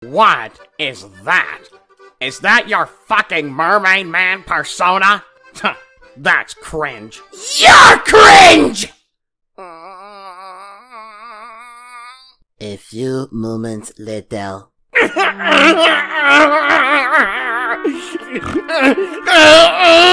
What is that? Is that your fucking mermaid man persona? That's cringe. You're cringe! A few moments later.